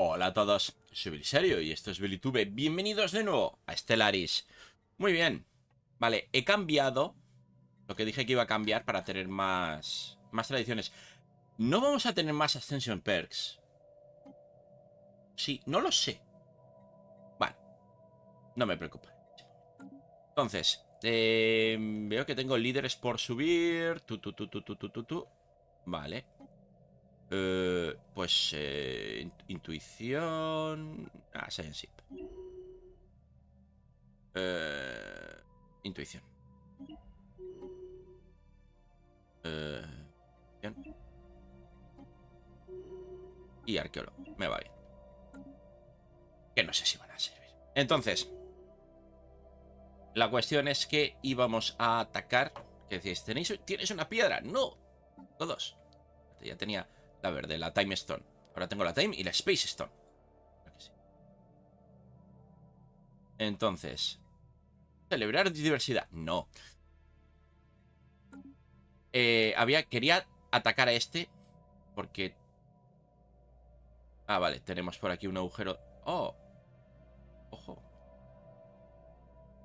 Hola a todos, soy Belisario y esto es Belitube. Bienvenidos de nuevo a Stellaris. Muy bien, vale, he cambiado lo que dije que iba a cambiar para tener más, más tradiciones. No vamos a tener más Ascension Perks. Sí, no lo sé. Vale, no me preocupa. Entonces, eh, veo que tengo líderes por subir. Tu, tu, tu, tu, tu, tu, tu. Vale. Eh, pues eh, in- intuición. Ah, science. Eh, intuición. Eh. Y arqueólogo. Me va bien. Que no sé si van a servir. Entonces. La cuestión es que íbamos a atacar. Que decís, ¿tenéis, ¿tienes una piedra? No. Todos. Ya tenía la verde, la Time Stone. Ahora tengo la Time y la Space Stone. Entonces. Celebrar diversidad. No. Eh, había. Quería atacar a este. Porque. Ah, vale. Tenemos por aquí un agujero. Oh. Ojo.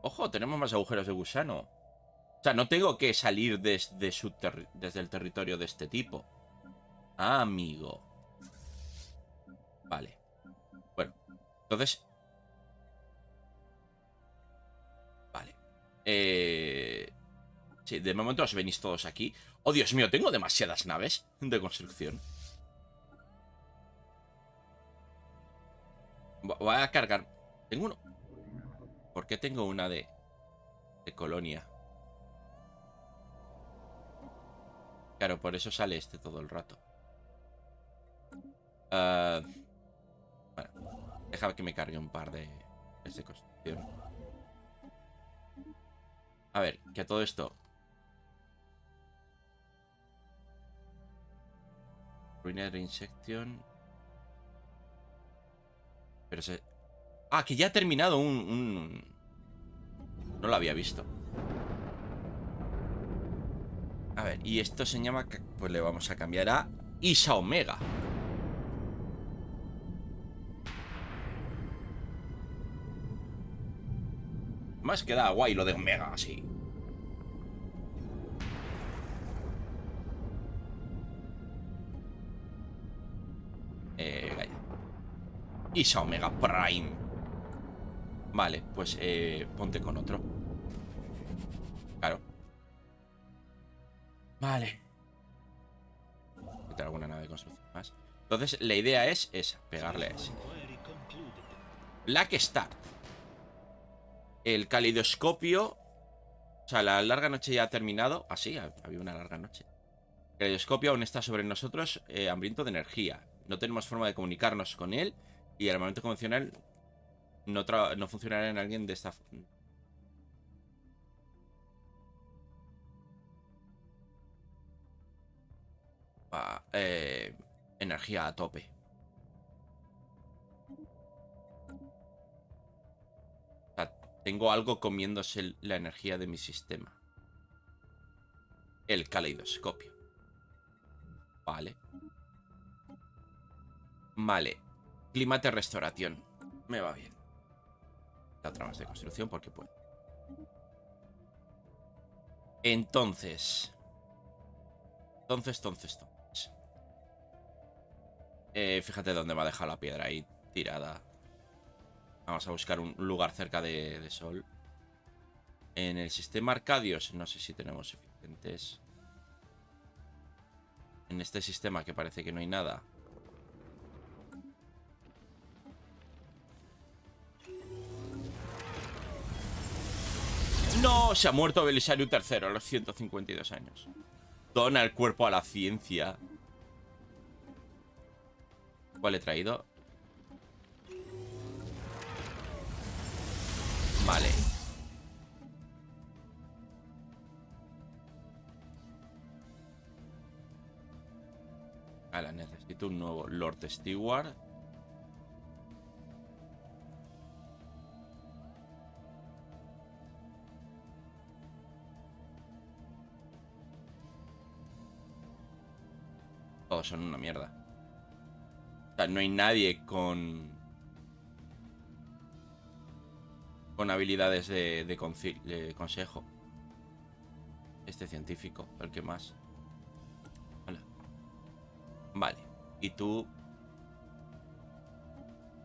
Ojo, tenemos más agujeros de gusano. O sea, no tengo que salir desde, su desde el territorio de este tipo. Amigo. Vale. Bueno, entonces... Vale. Eh... Sí, de momento os venís todos aquí. Oh, Dios mío, tengo demasiadas naves de construcción. Vo- Voy a cargar... Tengo uno... ¿Por qué tengo una de... de colonia? Claro, por eso sale este todo el rato. Ah, bueno, déjame que me cargue un par de, de construcción. A ver, que a todo esto. Ruiner Insection. Pero se. Ah, que ya ha terminado un. un- No lo había visto. A ver, y esto se llama. Pues le vamos a cambiar a Isa Omega. Más queda guay lo de Omega, así. Eh. Isa Omega Prime. Vale, pues eh, ponte con otro. Claro. Vale. Meter alguna nave de construcción más. Entonces, la idea es esa, pegarle a ese. Black Start. El calidoscopio. O sea, la larga noche ya ha terminado. Ah, sí, ha- había una larga noche. El calidoscopio aún está sobre nosotros, eh, hambriento de energía. No tenemos forma de comunicarnos con él. Y el armamento convencional no, no funcionará en alguien de esta. Ah, eh, energía a tope. Tengo algo comiéndose la energía de mi sistema. El caleidoscopio. Vale. Vale. Clima de restauración. Me va bien. La otra más de construcción porque puedo. Entonces. Entonces, entonces, entonces. Eh, fíjate dónde me ha dejado la piedra ahí tirada. Vamos a buscar un lugar cerca de, Sol. En el sistema Arcadios, no sé si tenemos suficientes. En este sistema que parece que no hay nada. No, se ha muerto Belisario III a los 152 años. Dona el cuerpo a la ciencia. ¿Cuál he traído? Vale. Ahora necesito un nuevo Lord Steward. Todos son una mierda. O sea, no hay nadie con... Con habilidades de, consejo. Este científico, el que más. Vale. Vale. Y tú,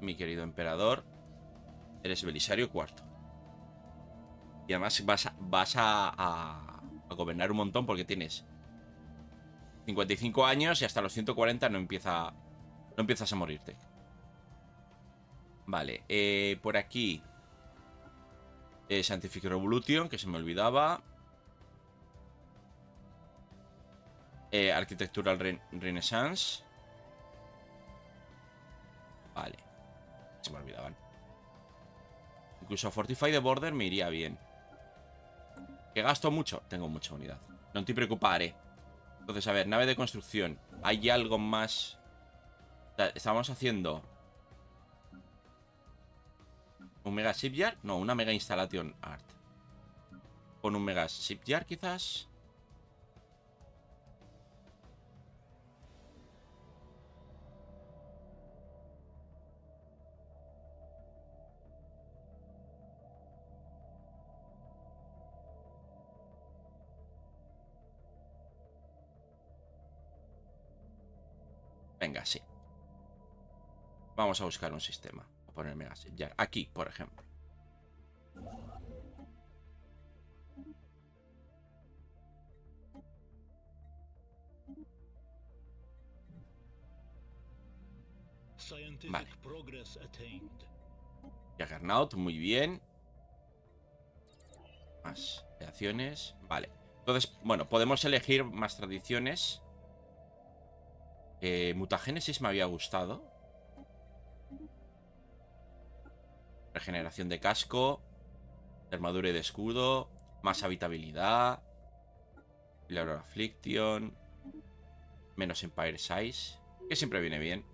mi querido emperador, eres Belisario IV. Y además vas, vas a, a, gobernar un montón porque tienes 55 años y hasta los 140 no empieza no empiezas a morirte. Vale, eh, por aquí eh, Scientific Revolution, que se me olvidaba. Eh, Renaissance. Vale. Se me olvidaban. Incluso Fortify the Border me iría bien. ¿Que gasto mucho? Tengo mucha unidad. No te preocuparé. Entonces, a ver, nave de construcción. ¿Hay algo más? Estamos haciendo... ¿Un mega shipyard? No, una mega installation art. Con un mega shipyard, quizás. Venga, sí. Vamos a buscar un sistema. A poner Mega Aquí, por ejemplo. Vale. Juggernaut, muy bien. Más creaciones. Vale. Entonces, bueno, podemos elegir más tradiciones. Eh, Mutagénesis me había gustado. Regeneración de casco. Armadura y de escudo. Más habitabilidad. Pillar Affliction. Menos Empire Size. Que siempre viene bien.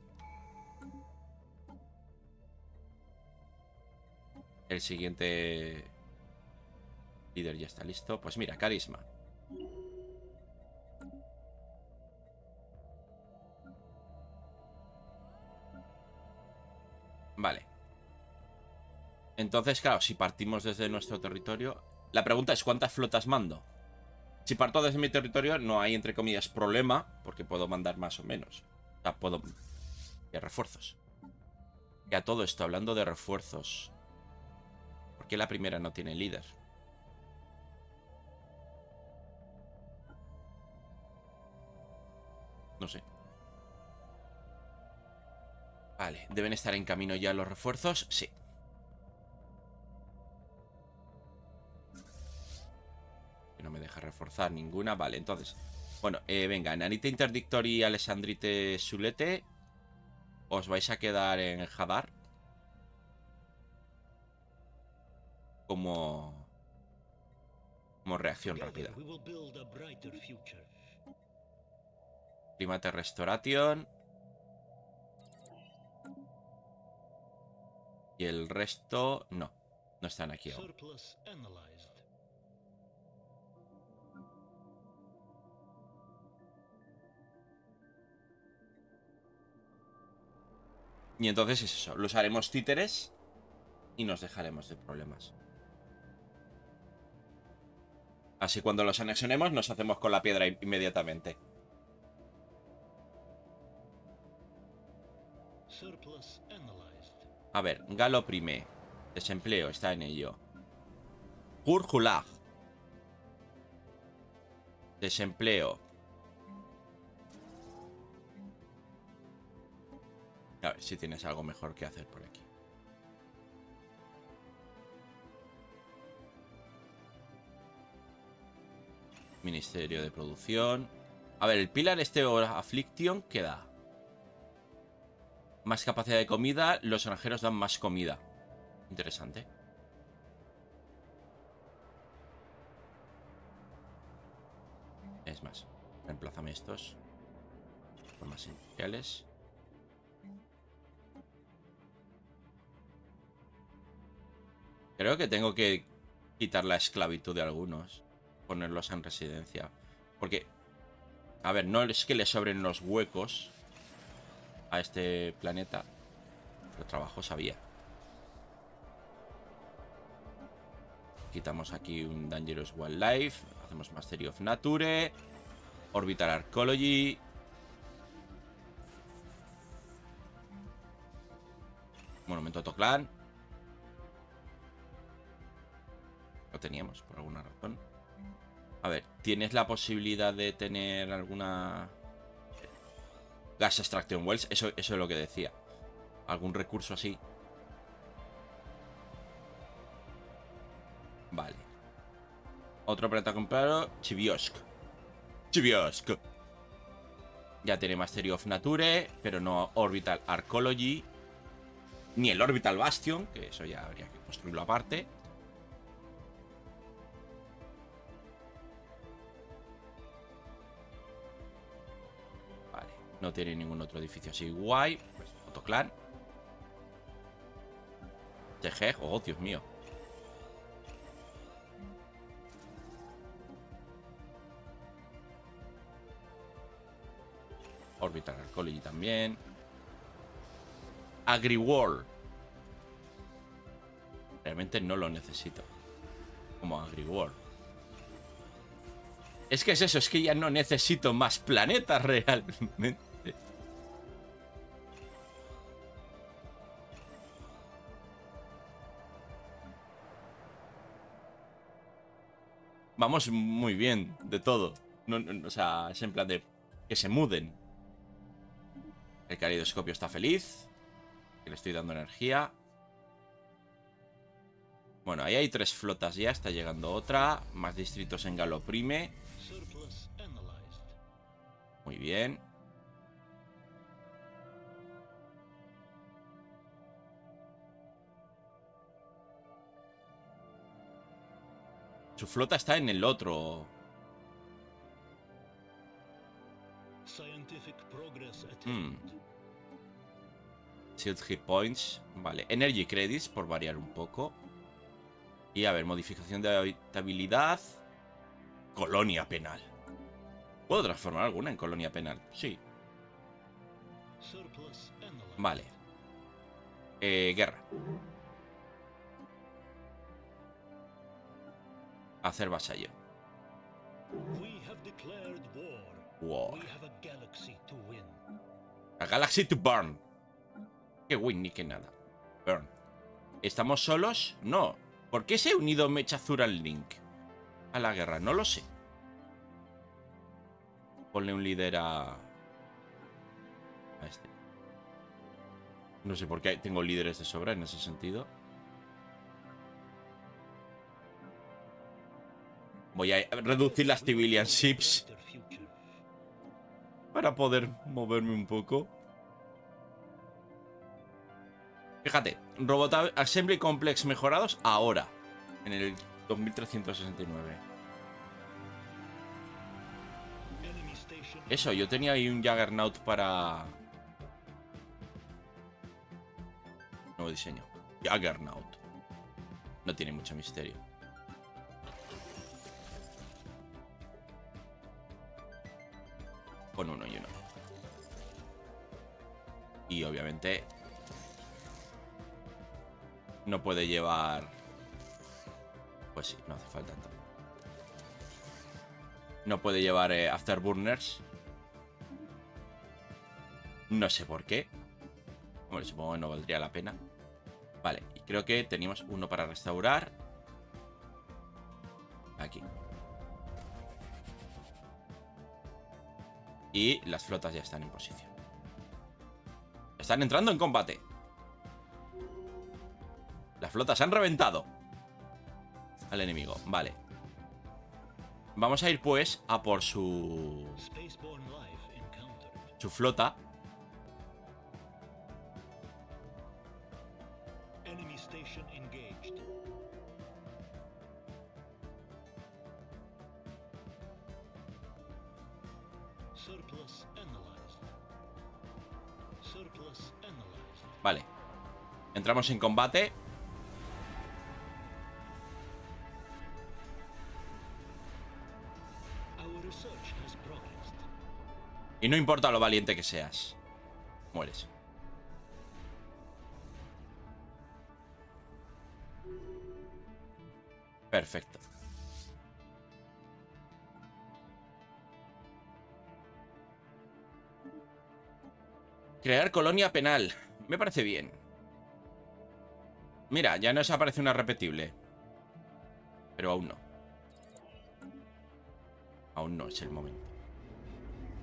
El siguiente líder ya está listo. Pues mira, carisma. Vale. Entonces, claro, si partimos desde nuestro territorio... La pregunta es, ¿cuántas flotas mando? Si parto desde mi territorio, no hay, entre comillas, problema, porque puedo mandar más o menos. O sea, puedo... Y refuerzos. Y a todo esto, hablando de refuerzos... ¿Por qué la primera no tiene líder? No sé. Vale, ¿deben estar en camino ya los refuerzos? Sí. Me deja reforzar ninguna. Vale, entonces... Bueno, eh, venga, Nanita Interdictor y Alessandrite Sulete. Os vais a quedar en Hadar. Como... Como reacción rápida. Climate Restoration. Y el resto, no. No están aquí aún. Y entonces es eso. Los haremos títeres y nos dejaremos de problemas. Así cuando los anexionemos nos hacemos con la piedra inmediatamente. A ver, Galo Prime. Desempleo, está en ello. Urjulag. Desempleo. A ver si tienes algo mejor que hacer por aquí. Ministerio de Producción. A ver, el pilar este Affliction queda. Más capacidad de comida, los granjeros dan más comida. Interesante. Es más, reemplázame estos. Por más industriales. Creo que tengo que quitar la esclavitud de algunos. Ponerlos en residencia. Porque, a ver, no es que le sobren los huecos. a este planeta. Pero trabajo sabía. Quitamos aquí un Dangerous Wildlife. Hacemos Mastery of Nature. Orbital Arcology. Monumento Toclan. Lo teníamos, por alguna razón. A ver, ¿tienes la posibilidad de tener alguna... Gas Extraction Wells? Eso, eso es lo que decía. ¿Algún recurso así? Vale. Otro planeta comprado. Chibiosk. Chibiosk. Ya tiene Mastery of Nature, pero no Orbital Arcology. Ni el Orbital Bastion, que eso ya habría que construirlo aparte. No tiene ningún otro edificio así guay. Pues Otoclan. Tejej, oh Dios mío. Orbital Arcology también. AgriWorld. Realmente no lo necesito. Como AgriWorld. Es que es eso, es que ya no necesito más planetas realmente. Vamos muy bien de todo. No, no, o sea, es en plan de que se muden. El caleidoscopio está feliz. Que le estoy dando energía. Bueno, ahí hay tres flotas ya. Está llegando otra. Más distritos en Galoprime. Muy bien. Su flota está en el otro. Hmm. Shield Hit Points. Vale. Energy Credits, por variar un poco. Y a ver, modificación de habitabilidad. Colonia penal. ¿Puedo transformar alguna en colonia penal? Sí. Vale. Eh, guerra. Hacer vasallo. War. A galaxy to burn. Que win ni que nada. Burn. ¿Estamos solos? No. ¿Por qué se ha unido Mechazural Link a la guerra? No lo sé. Ponle un líder a... A este. No sé por qué tengo líderes de sobra en ese sentido. Voy a reducir las civilian ships. Para poder moverme un poco. Fíjate, Robot Assembly Complex mejorados ahora. En el 2369. Eso, yo tenía ahí un Juggernaut para... Nuevo diseño. Juggernaut. No tiene mucho misterio. Con uno y uno. Y obviamente... No puede llevar... Pues sí, no hace falta tanto. No puede llevar eh, Afterburners. No sé por qué. Hombre, supongo que no valdría la pena. Vale, y creo que teníamos uno para restaurar. Aquí. Y las flotas ya están en posición. Están entrando en combate. Las flotas han reventado. Al enemigo, vale. Vamos a ir pues a por su... Su flota. Vale. Entramos en combate. Y no importa lo valiente que seas. Mueres. Perfecto. Crear colonia penal. Me parece bien. Mira, ya nos aparece una repetible. Pero aún no. Aún no es el momento.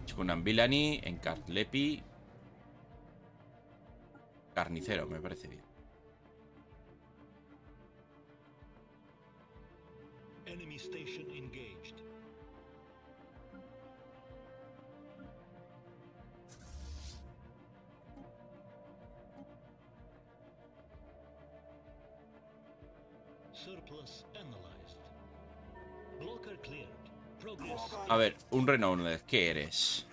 Chukunan Villani, en Cartlepi. Carnicero, me parece bien. Enemy station engaged. Surplus analyzed. Blocker cleared. Progress. A ver, un Renowned, ¿qué eres?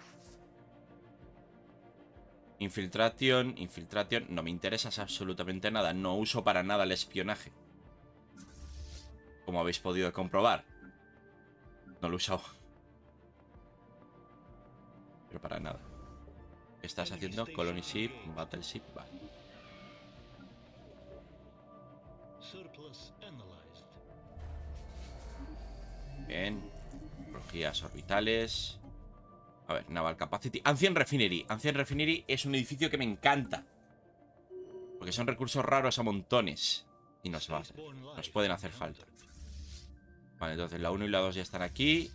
Infiltration, infiltration, no me interesas absolutamente nada, no uso para nada el espionaje. Como habéis podido comprobar. No lo he usado. Pero para nada. ¿Qué estás haciendo? Colony Ship, Battleship, vale. Bien. Tecnologías orbitales. A ver, Naval Capacity. Ancient Refinery. Ancient Refinery es un edificio que me encanta. Porque son recursos raros a montones. Y nos, va, nos pueden hacer falta. Vale, entonces la 1 y la 2 ya están aquí.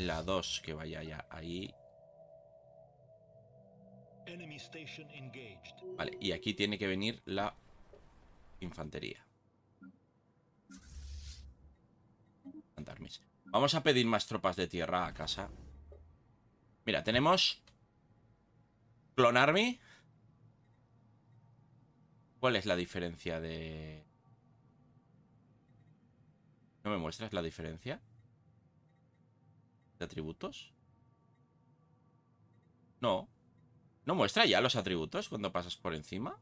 La 2 que vaya ya ahí. Vale, y aquí tiene que venir la infantería. Vamos a pedir más tropas de tierra a casa. Mira, tenemos... Clone Army. ¿Cuál es la diferencia de...? ¿No me muestras la diferencia? ¿De atributos? No. ¿No muestra ya los atributos cuando pasas por encima?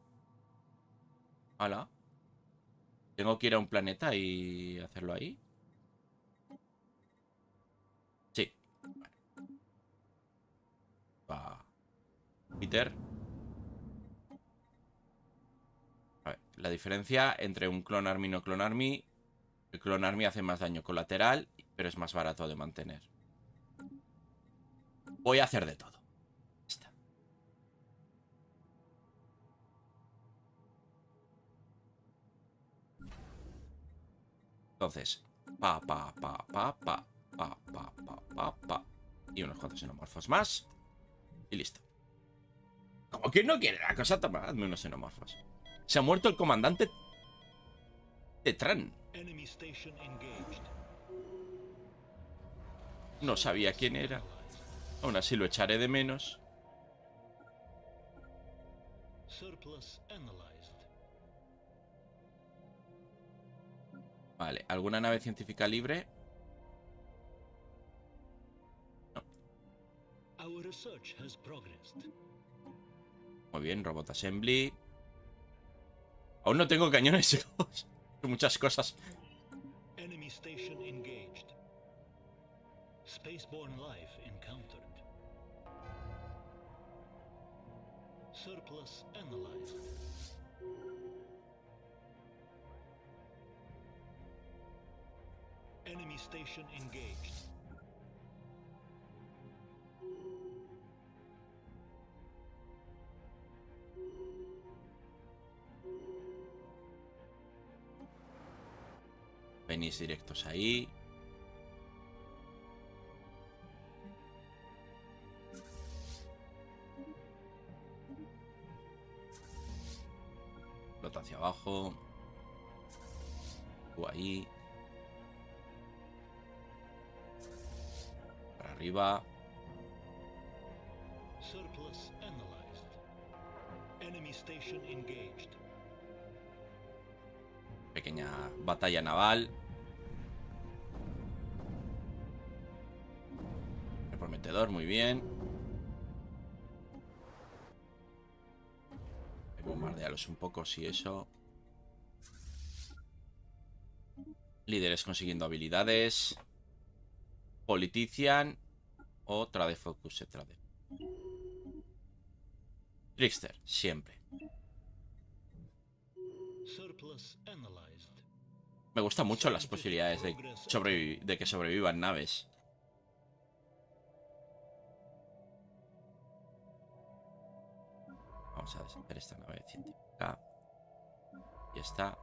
Hala. ¿Tengo que ir a un planeta y hacerlo ahí? Sí. Va. Peter. A ver, la diferencia entre un Clone Army y no Clone Army. El Clone Army hace más daño colateral, pero es más barato de mantener. Voy a hacer de todo. Está. Entonces, pa, pa, pa, pa, pa, pa, pa, pa, pa, pa. Y unos cuantos xenomorfos más. Y listo. Como que no quiere la cosa, toma, hazme unos xenomorfos. Se ha muerto el comandante Tetran. No sabía quién era. Aún así lo echaré de menos. Vale, ¿alguna nave científica libre? Our research has progressed. Muy bien, Robot Assembly. Aún no tengo cañones. Muchas cosas. Enemy station engaged. Spaceborne life encountered. Surplus analyzed. Enemy station engaged. Venís directos ahí. Abajo. Tú ahí. Para arriba. Surplus analyzed. Enemy station engaged. Pequeña batalla naval. Prometedor, muy bien. Bombardealos un poco, si eso. Líderes consiguiendo habilidades. Politician. Otra de Focus, otra de. Trickster, siempre. Me gustan mucho las posibilidades de, de que sobrevivan naves. Vamos a deshacer esta nave científica. Y esta.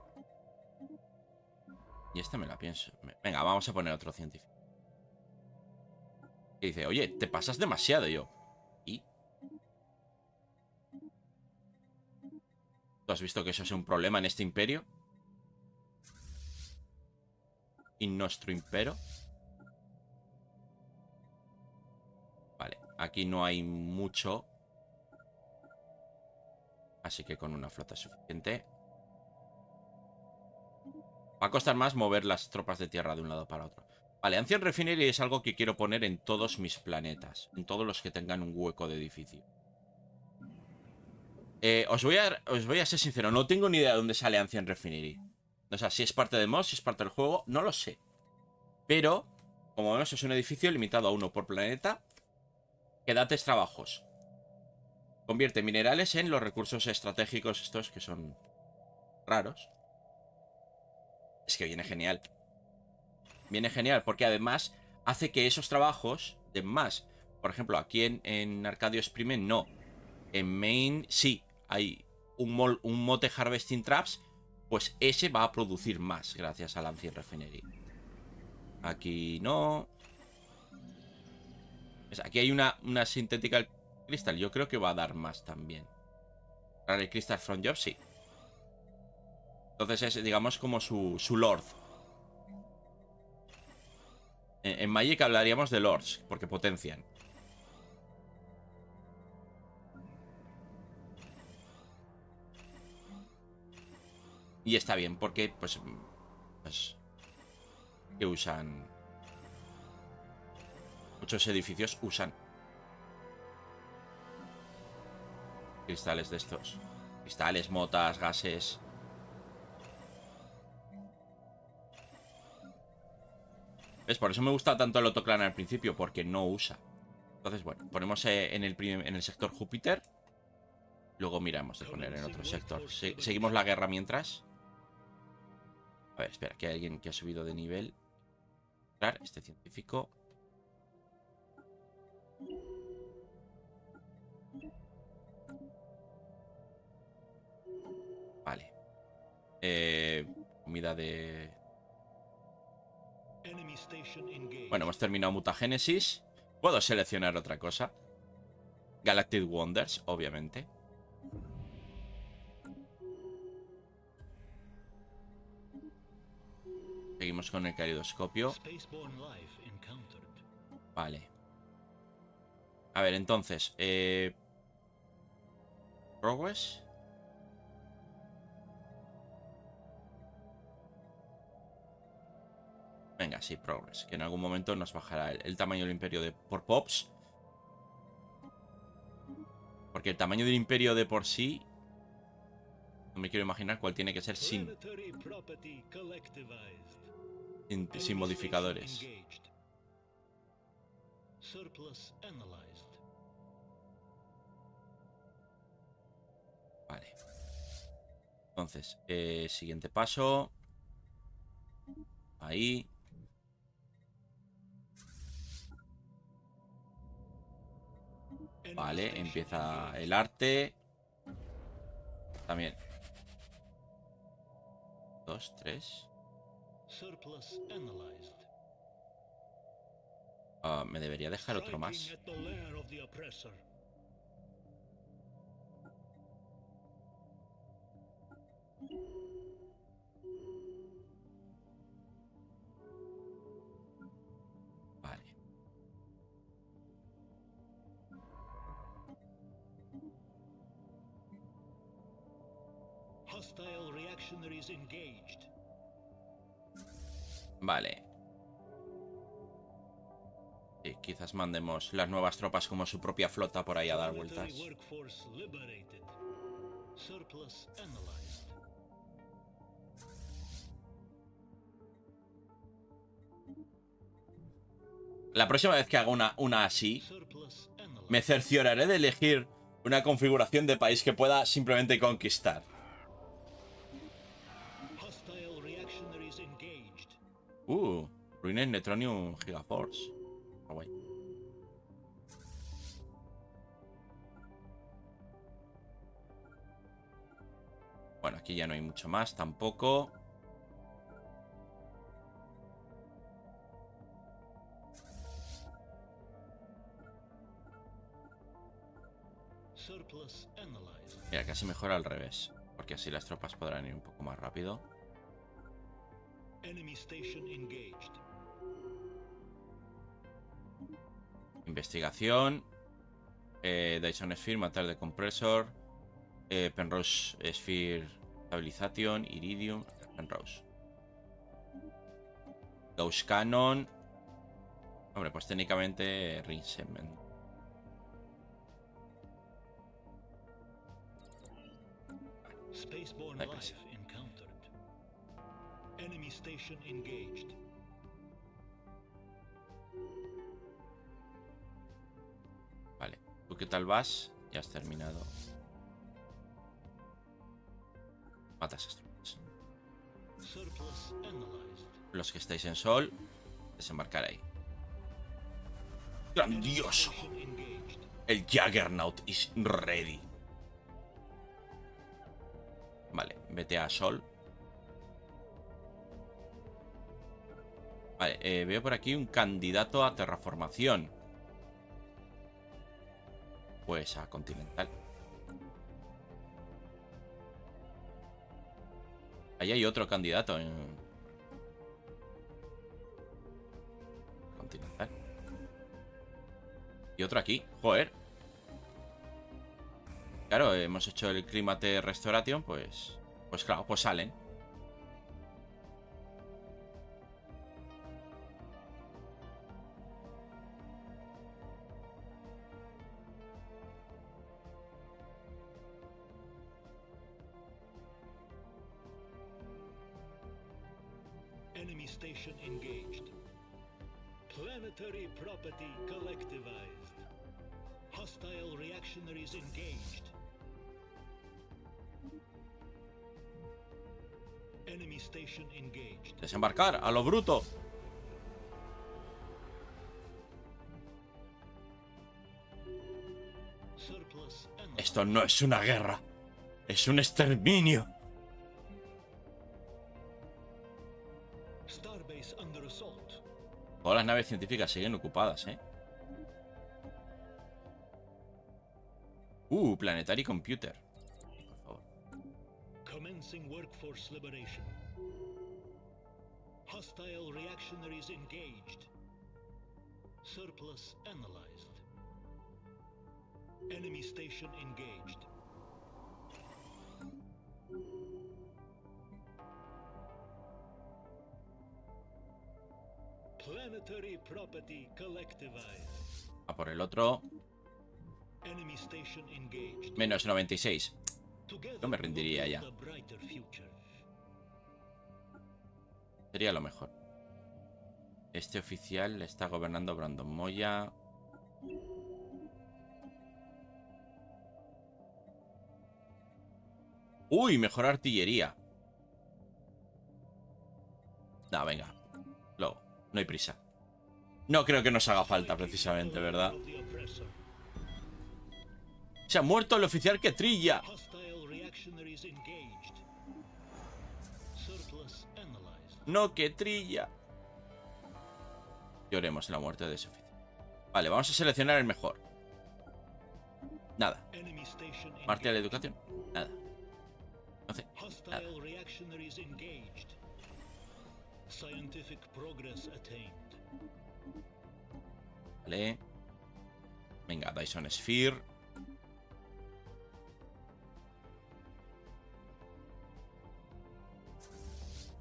Y esta me la pienso. Venga, vamos a poner otro científico. Y dice, oye, te pasas demasiado yo. ¿Y? ¿Tú has visto que eso es un problema en este imperio? y nuestro imperio. Vale, aquí no hay mucho. Así que con una flota suficiente. Va a costar más mover las tropas de tierra de un lado para otro. Vale, Ancient Refinery es algo que quiero poner en todos mis planetas. En todos los que tengan un hueco de edificio. Eh, os, voy a, ser sincero, no tengo ni idea de dónde sale Ancient Refinery. O sea, si es parte del mod, si es parte del juego, no lo sé. Pero, como vemos, es un edificio limitado a uno por planeta. Que trabajos. Convierte minerales en los recursos estratégicos estos que son raros. Es que viene genial. Viene genial porque además hace que esos trabajos den más. Por ejemplo, aquí en, Arcadio Exprime no. En Main sí. Hay un, mol- un mote Harvesting Traps pues ese va a producir más gracias al Ancient Refinery. Aquí no. Aquí hay una, una Synthetical Crystal. Yo creo que va a dar más también. Rare Crystal from Job, sí. Entonces es, digamos, como su, su Lord. En, en Magic hablaríamos de Lords, porque potencian. Y está bien, porque pues, pues que usan muchos edificios usan cristales de estos. Cristales, motas, gases. ¿Ves? Por eso me gusta tanto el Otoclan al principio, porque no usa. Entonces, bueno, ponemos eh, en el, en el sector Júpiter. Luego miramos de poner en otro sector. Se- seguimos la guerra mientras. A ver, espera, que hay alguien que ha subido de nivel. Claro, este científico. Vale. Eh, comida de... Bueno, hemos terminado mutagénesis. Puedo seleccionar otra cosa. Galactic Wonders, obviamente. Seguimos con el encountered. Vale. A ver, entonces. Eh... Progress. Venga, sí, Progress. Que en algún momento nos bajará el, el tamaño del imperio de por Pops. Porque el tamaño del imperio de por sí. No me quiero imaginar cuál tiene que ser sin, sin, modificadores. Vale. Entonces, eh, siguiente paso. Ahí. Vale, empieza el arte. También. Dos, tres. Ah, me debería dejar otro más. Vale. Sí, quizás mandemos las nuevas tropas como su propia flota por ahí a dar vueltas. La próxima vez que haga una, una así, me cercioraré de elegir una configuración de país que pueda simplemente conquistar. Uh, Ruines Neutronium Gigaforce. Ah, guay. Bueno, aquí ya no hay mucho más tampoco. Mira, casi mejor al revés. Porque así las tropas podrán ir un poco más rápido. Enemy station engaged. Investigación. Eh, Dyson Sphere, matar de compresor. Eh, Penrose Sphere, Stabilization. Iridium. Penrose. Gauss Cannon. Hombre, pues técnicamente Ring Segment. Spaceborne life. Enemy station engaged. Vale. ¿Tú qué tal vas? Ya has terminado. Matas analyzed. Los que estáis en sol, desembarcar ahí. ¡Grandioso! El Juggernaut is ready. Vale, vete a Sol. Vale, eh, veo por aquí un candidato a terraformación. Pues a Continental. Ahí hay otro candidato en... Continental. Y otro aquí. Joder. Claro, hemos hecho el Climate Restoration, pues... Pues claro, pues salen. Desembarcar, a lo bruto. Esto no es una guerra. Es un exterminio. Todas las naves científicas siguen ocupadas, ¿eh? Uh, Planetary Computer. Por favor. Commencing workforce liberation. Hostile reactionaries engaged. Surplus analyzed. Enemy station engaged. Planetary property collectivized. A por el otro. Enemy station engaged. Menos 96. No me rendiría ya. Sería lo mejor. Este oficial está gobernando Brandon Moya. Uy, mejor artillería. No, venga. Luego, no hay prisa. No creo que nos haga falta precisamente, ¿verdad? Se ha muerto el oficial que trilla. No que trilla. Lloremos la muerte de ese oficial. Vale, vamos a seleccionar el mejor. Nada. Martial de engaged. educación. Nada. Nada. Scientific progress attained. Vale. Venga, Dyson Sphere.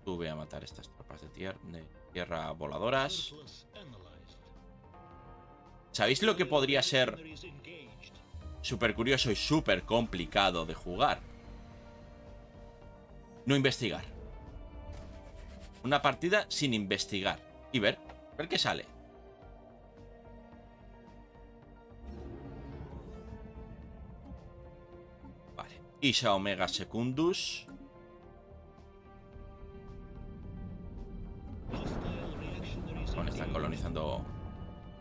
Tuve a matar estas tropas de, tierra voladoras. ¿Sabéis lo que podría ser súper curioso y súper complicado de jugar? No investigar. Una partida sin investigar. Y ver, ver qué sale. Vale. Isha Omega Secundus. Bueno, están colonizando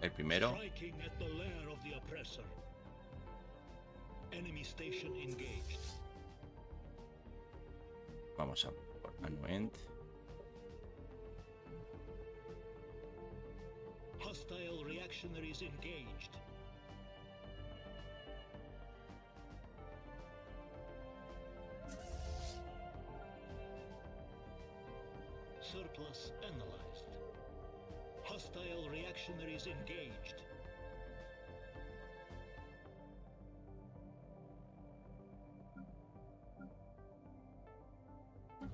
el primero. Vamos a por Anuent. Hostile reactionaries engaged. Surplus analyzed. Hostile reactionaries engaged.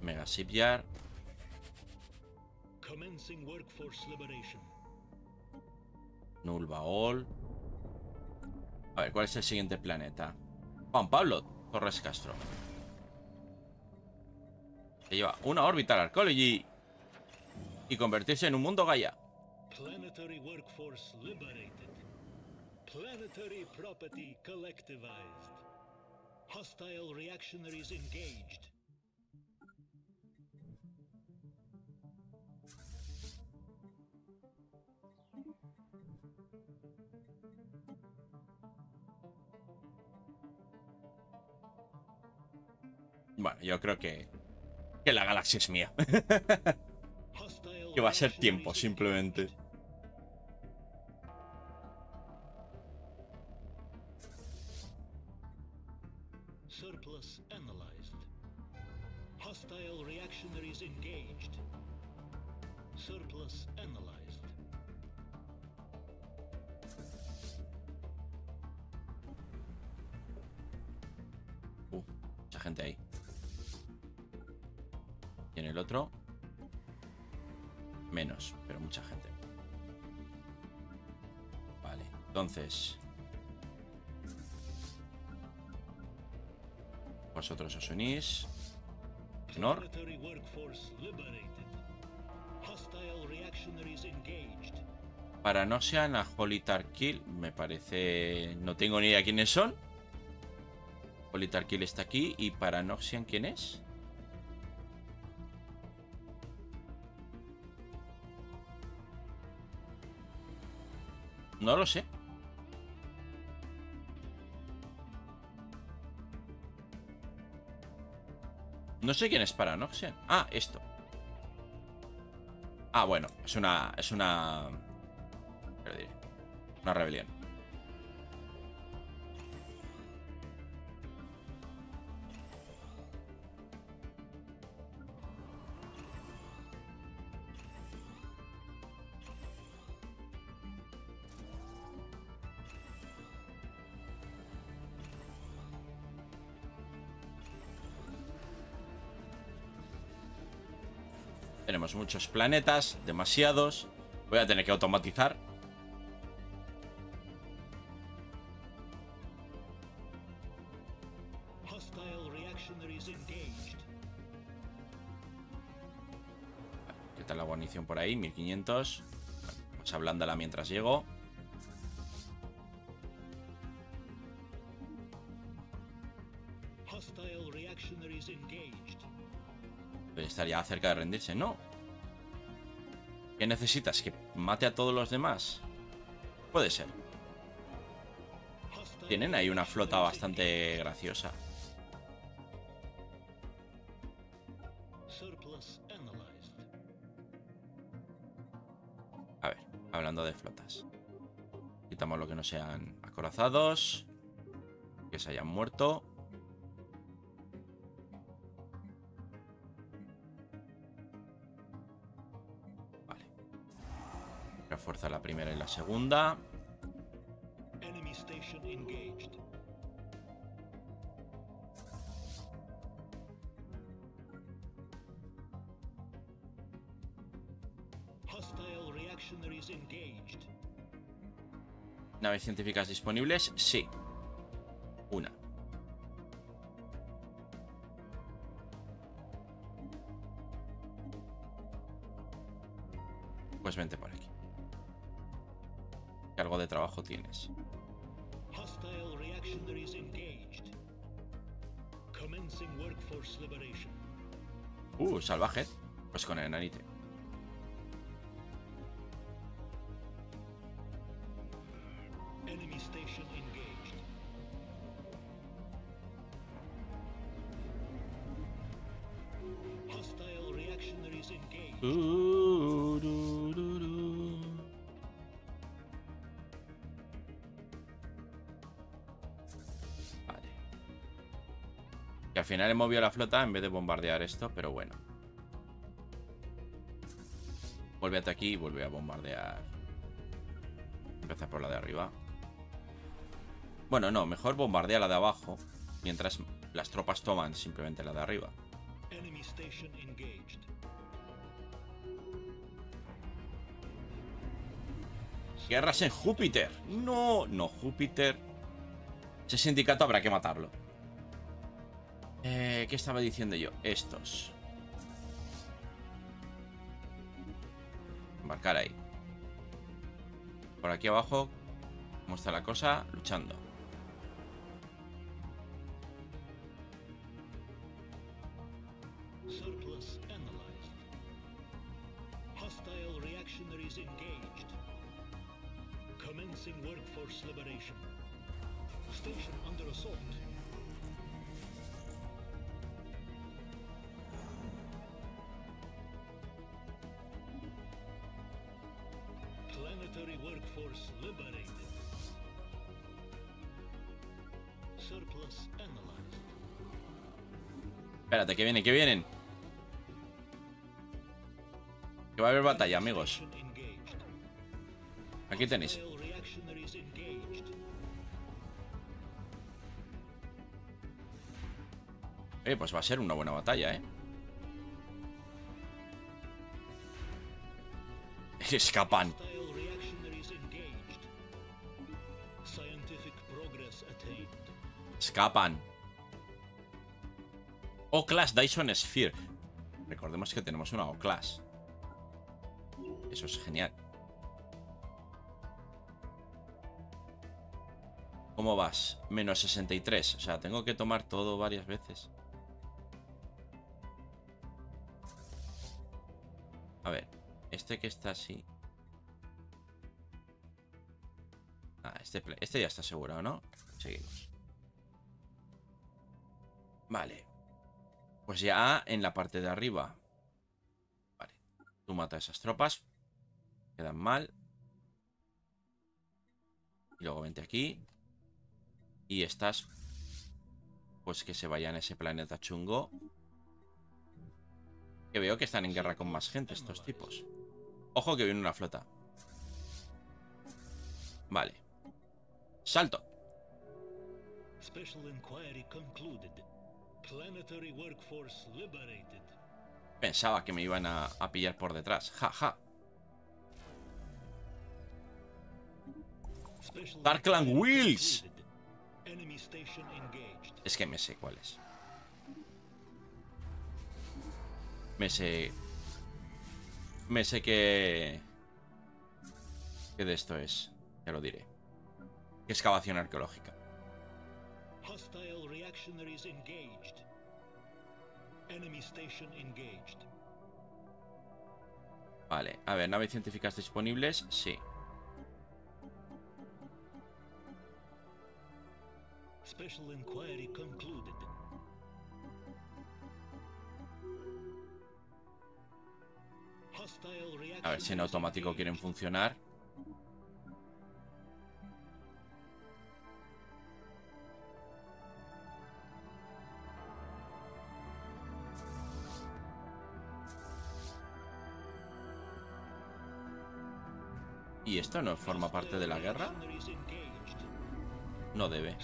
Mega Shipyard. Commencing workforce liberation. Null Baol. A ver, ¿cuál es el siguiente planeta? Juan Pablo Torres Castro. Se lleva una orbital arcology y convertirse en un mundo Gaia. Planetary workforce liberated. Planetary property collectivized. Hostile reactionaries engaged. Bueno, yo creo que, que la galaxia es mía. Que va a ser tiempo, simplemente. Mucha gente ahí. Y en el otro. Menos, pero mucha gente. Vale, entonces. Vosotros os unís. Nor. Para no sean a Holitar Kill, me parece. No tengo ni idea quiénes son. Holitar Kill está aquí. Y para Noxian, ¿quién es? No lo sé. No sé quién es Paranoxian. Ah, esto. Ah, bueno, es una. Es una. Una rebelión. Tenemos muchos planetas, demasiados. Voy a tener que automatizar. ¿Qué tal la guarnición por ahí? 1500. Bueno, pues ablándala mientras llego. Hostile reactionaries engaged. Debe estar ya cerca de rendirse. No. ¿Qué necesitas? ¿Que mate a todos los demás? Puede ser. Tienen ahí una flota bastante graciosa. A ver, hablando de flotas. Quitamos lo que no sean acorazados. Que se hayan muerto. Refuerza la primera y la segunda. Enemy station engaged. Hostile reactionaries engaged. Naves científicas disponibles, sí. Una. Pues vente por aquí. Que algo de trabajo tienes. Uh, salvaje. Pues con el enanite. Movido la flota en vez de bombardear esto, pero bueno. Vuelve aquí y vuelve a bombardear. Empezar por la de arriba. Bueno, no, mejor bombardea la de abajo. Mientras las tropas toman simplemente la de arriba. Enemy station engaged. Guerras en Júpiter. No, no, Júpiter. Ese sindicato habrá que matarlo. Eh, ¿Qué estaba diciendo yo? Estos. Embarcar ahí. Por aquí abajo, ¿cómo está la cosa? Luchando. Commencing workforce liberation. Station under assault. Workforce liberated. Surplus analyzed. Espérate, que vienen, que vienen. Que va a haber batalla, amigos. Aquí tenéis. Eh, pues va a ser una buena batalla, ¿eh? Escapan. Escapan. O-Class Dyson Sphere. Recordemos que tenemos una O-Class. Eso es genial. ¿Cómo vas? Menos 63. O sea, tengo que tomar todo varias veces. A ver. Este que está así. Ah, este, este ya está asegurado, ¿no? Seguimos. Vale. Pues ya en la parte de arriba. Vale. Tú mata a esas tropas. Quedan mal. Y luego vente aquí. Y estas. Pues que se vayan a ese planeta chungo. Que veo que están en guerra con más gente estos tipos. Ojo que viene una flota. Vale. Salto. Special inquiry concluded. Planetary workforce liberated. Pensaba que me iban a, a pillar por detrás. Ja, ja. Darkland Wheels. Es que me sé cuál es. Me sé... Me sé que... Que de esto es. Ya lo diré. Excavación arqueológica. Hostile reactionaries engaged. Enemy station engaged. Vale, a ver, naves científicas disponibles, sí. Special inquiry concluded. A ver si en automático quieren funcionar. ¿Y esto no forma parte de la guerra? No debe.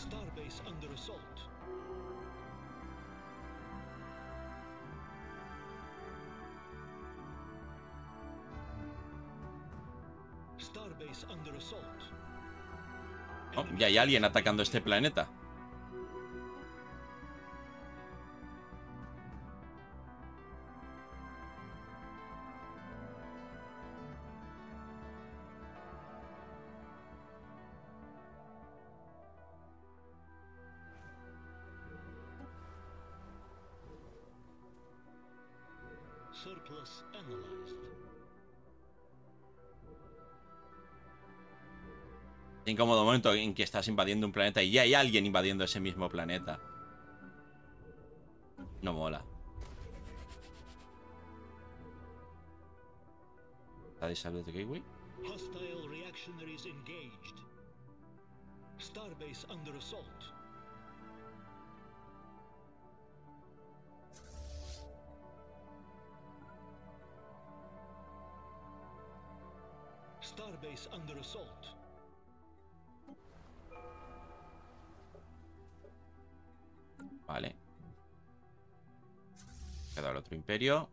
Oh, ya hay alguien atacando este planeta. Momento en que estás invadiendo un planeta y ya hay alguien invadiendo ese mismo planeta. No mola. ¿Está salud de Gateway? Hostile reactionaries engaged. Starbase under assault. Starbase under assault. Vale. Queda el otro imperio.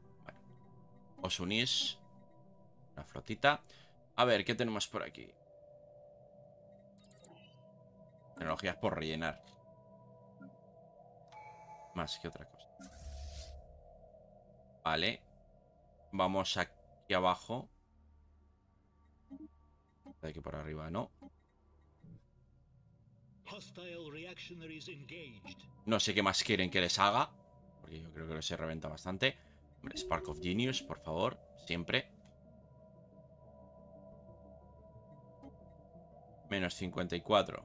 Os unís. Una flotita. A ver, ¿qué tenemos por aquí? Tecnologías por rellenar. Más que otra cosa. Vale. Vamos aquí abajo. De aquí por arriba, ¿no? Hostile reactionaries engaged. No sé qué más quieren que les haga. Porque yo creo que se reventa bastante. Hombre, Spark of Genius, por favor. Siempre. Menos 54.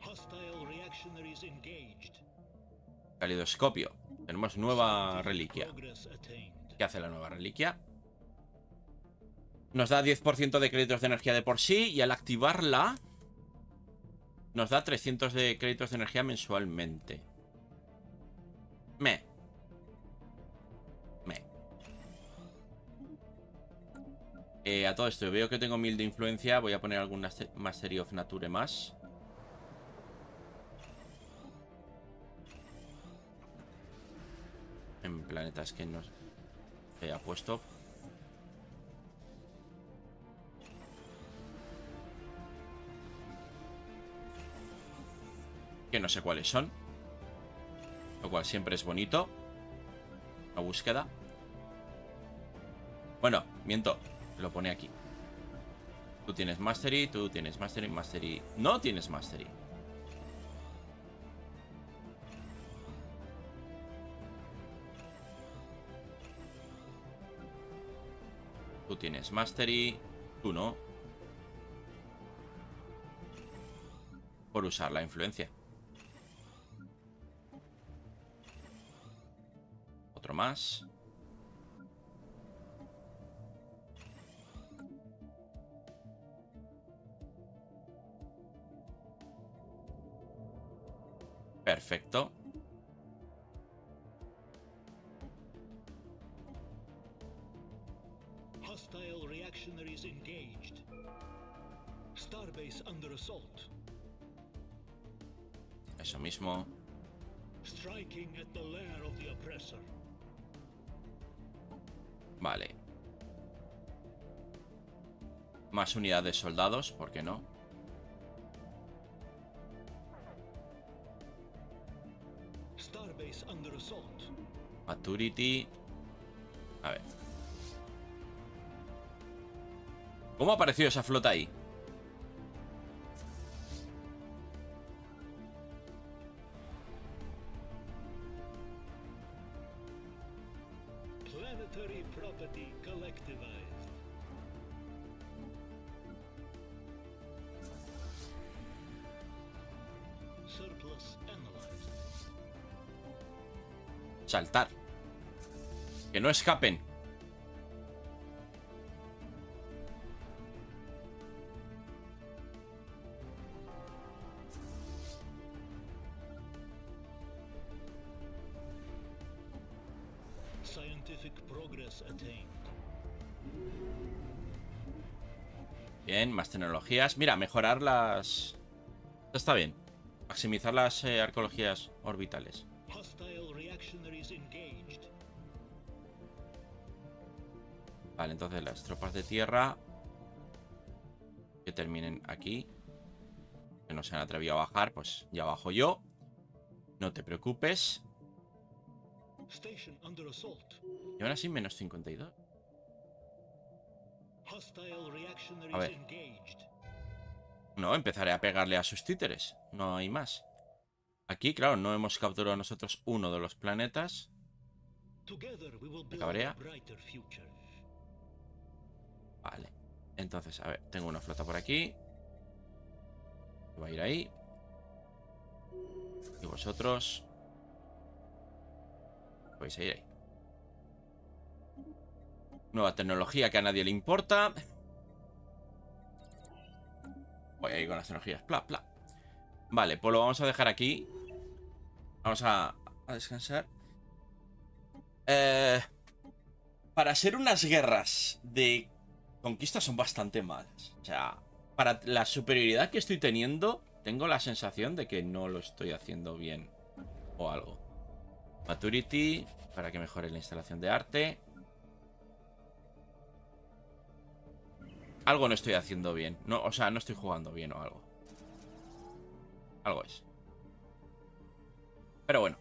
Hostile reactionaries engaged. Calidoscopio. Tenemos nueva reliquia. ¿Qué hace la nueva reliquia? Nos da 10% de créditos de energía de por sí. Y al activarla... Nos da 300 de créditos de energía mensualmente. Me. Me. Eh, a todo esto, veo que tengo 1000 de influencia. Voy a poner alguna Mastery of Nature más. En planetas que no se haya puesto. Que no sé cuáles son. Lo cual siempre es bonito. La búsqueda. Bueno, miento. Lo pone aquí. Tú tienes Mastery, tú tienes Mastery, Mastery. No tienes Mastery. Tú tienes Mastery, tú no. Por usar la influencia. Más. Perfecto. Hostile reactionaries engaged. Starbase under assault. Eso mismo. Striking at the lair of the oppressor. Vale. Más unidades de soldados, ¿por qué no? Maturity. A ver. ¿Cómo ha aparecido esa flota ahí? No escapen. Bien, más tecnologías. Mira, mejorar las... Esto está bien. Maximizar las eh, arqueologías orbitales. Vale, entonces las tropas de tierra que terminen aquí. Que no se han atrevido a bajar, pues ya bajo yo. No te preocupes. Y ahora sí, menos 52. Hostile reactionaries A ver. No, empezaré a pegarle a sus títeres. No hay más. Aquí, claro, no hemos capturado nosotros uno de los planetas. Build cabrea? Vale. Entonces, a ver, tengo una flota por aquí. Va a ir ahí. Y vosotros... Vais a ir ahí. Nueva tecnología que a nadie le importa. Voy a ir con las tecnologías. Pla, pla. Vale, pues lo vamos a dejar aquí. Vamos a, a descansar. Eh, para ser unas guerras de conquista son bastante malas. O sea, para la superioridad que estoy teniendo, tengo la sensación de que no lo estoy haciendo bien. O algo. Maturity, para que mejore la instalación de arte. Algo no estoy haciendo bien. No, o sea, no estoy jugando bien o algo. Algo es. Pero bueno.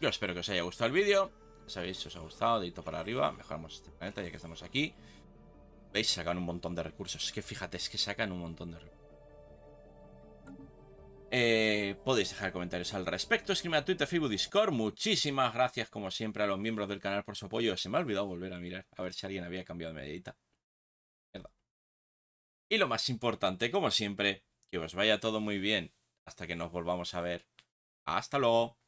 Yo espero que os haya gustado el vídeo. Sabéis, si os ha gustado, dedito para arriba. Mejoramos este planeta ya que estamos aquí. ¿Veis? Sacan un montón de recursos. Es que fíjate, es que sacan un montón de recursos. Eh, podéis dejar comentarios al respecto. Escribe a Twitter, Facebook, Discord. Muchísimas gracias, como siempre, a los miembros del canal por su apoyo. Se me ha olvidado volver a mirar. A ver si alguien había cambiado de medita. Mierda. Y lo más importante, como siempre, que os vaya todo muy bien. Hasta que nos volvamos a ver. Hasta luego.